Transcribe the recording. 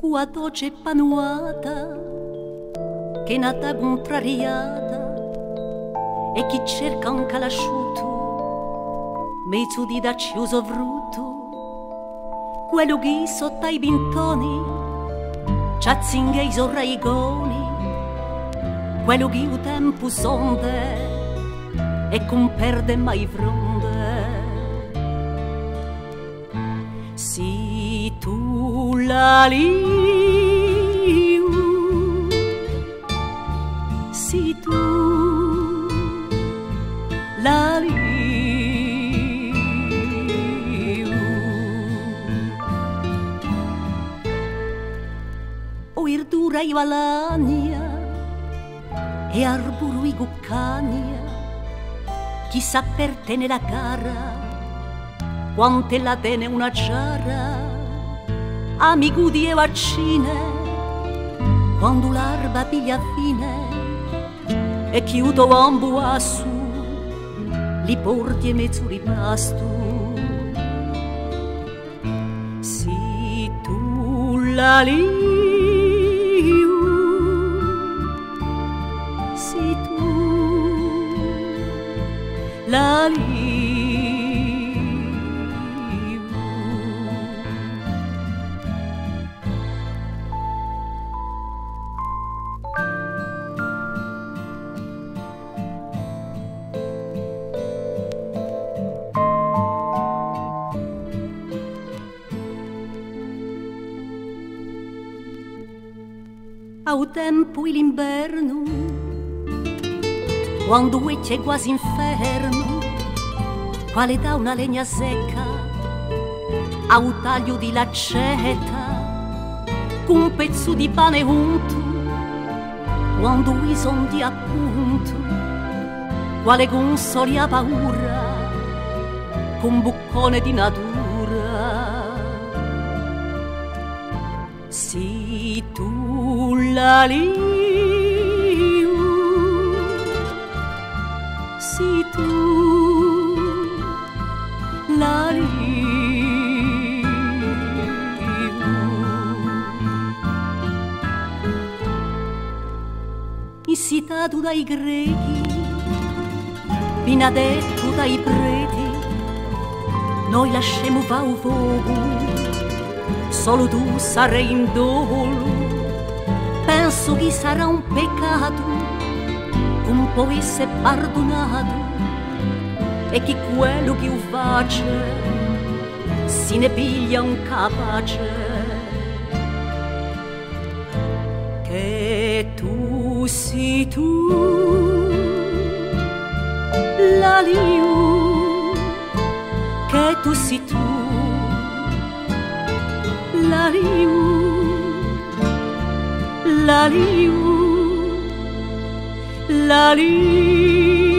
Qua doce panuata che nata contrariata e chi cerca un calasciuto mezzo di da chiuso vrutto quello che sotto i bintoni ciazzinghe i sorraigoni quello che il tempo sonde e non perde mai fronde. Si tu la liu si tu la liu. O irdura i valania e arburu i guccania. Chissà per te nella gara quante la tene una ciara amigudi e vaccine quando l'arba piglia fine e chiudo ambu su li porti e mezzo ripasto si tu la lì la Au tempo l'inverno quando c'è quasi inferno, quale da una legna secca a un taglio di laccetta, con un pezzo di pane unto, quando i son di appunto, quale con solia paura, con boccone di natura. Si tu la lì incitato dai greci, binadetto dai preti, noi lasciamo va un fuoco, solo tu sarai in dolo. Penso che sarà un peccato, un po' essere perdonato, e che quello che io faccio si ne piglia un capace. Che tu si tu la liu che tu si tu liu la liu la liu